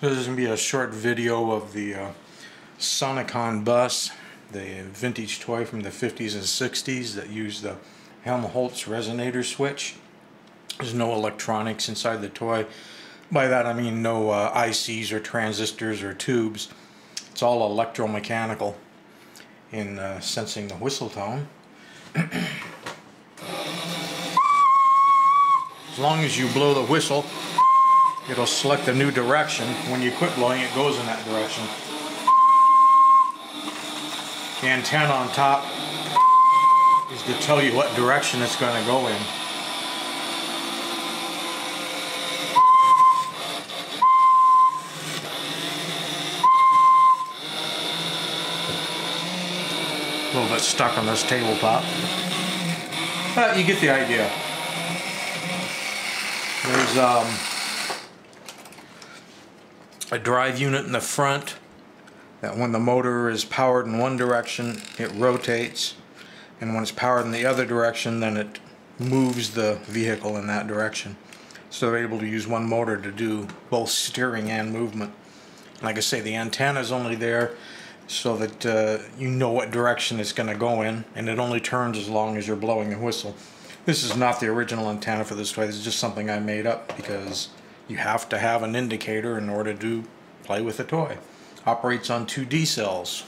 This is going to be a short video of the uh, Sonicon bus, the vintage toy from the 50s and 60s that used the Helmholtz resonator switch. There's no electronics inside the toy. By that I mean no uh, ICs or transistors or tubes. It's all electromechanical in uh, sensing the whistle tone. as long as you blow the whistle, it'll select a new direction. When you quit blowing, it goes in that direction. The antenna on top is to tell you what direction it's going to go in. A little bit stuck on this tabletop. But you get the idea. There's um, a drive unit in the front that when the motor is powered in one direction it rotates and when it's powered in the other direction then it moves the vehicle in that direction. So they're able to use one motor to do both steering and movement. Like I say the antenna is only there so that uh, you know what direction it's going to go in and it only turns as long as you're blowing a whistle. This is not the original antenna for this toy this is just something I made up because you have to have an indicator in order to play with the toy. Operates on two D cells.